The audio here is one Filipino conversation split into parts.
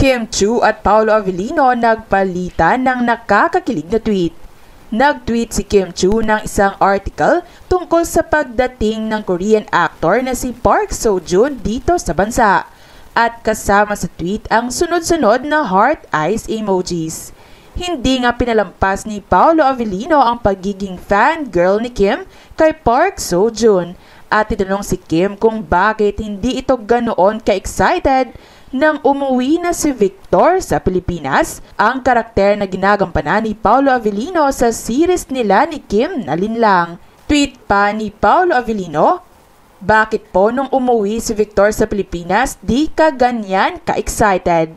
Kim Chu at Paolo Avellino nagpalitan ng nakakakilig na tweet. Nag-tweet si Kim Chu ng isang article tungkol sa pagdating ng Korean actor na si Park Seo-joon dito sa bansa. At kasama sa tweet ang sunod-sunod na heart eyes emojis. Hindi nga pinalampas ni Paolo Avellino ang pagiging fangirl ni Kim kay Park Seo-joon at itanong si Kim kung bakit hindi ito ganoon ka-excited nang umuwi na si Victor sa Pilipinas, ang karakter na ginagampanan ni Paulo Avellino sa series nila ni Kim na Linlang. Tweet pa ni Paulo Avellino, Bakit po nung umuwi si Victor sa Pilipinas di ka ganyan ka-excited?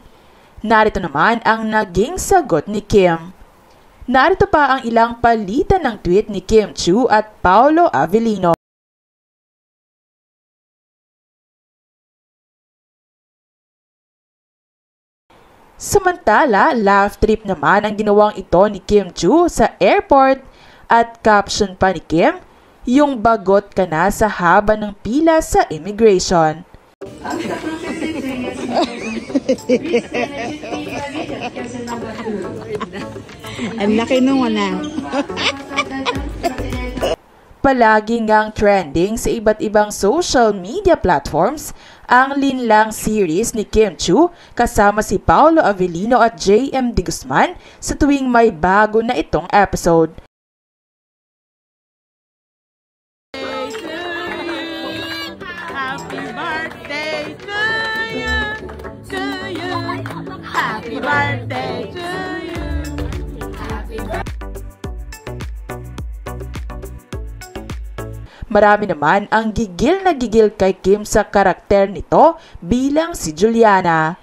Narito naman ang naging sagot ni Kim. Narito pa ang ilang palitan ng tweet ni Kim Chu at Paulo Avellino. Samantala, laugh trip naman ang ginawang ito ni Kim Chu sa airport at caption pa ni Kim, yung bagot ka na sa haba ng pila sa immigration. Ang laki nung na. Palagi ngang trending sa iba't ibang social media platforms ang Linlang series ni Kim Chu kasama si Paolo Avellino at JM De Guzman sa tuwing may bago na itong episode. Happy birthday to to you. Happy birthday to you. Marami naman ang gigil na gigil kay Kim sa karakter nito bilang si Juliana.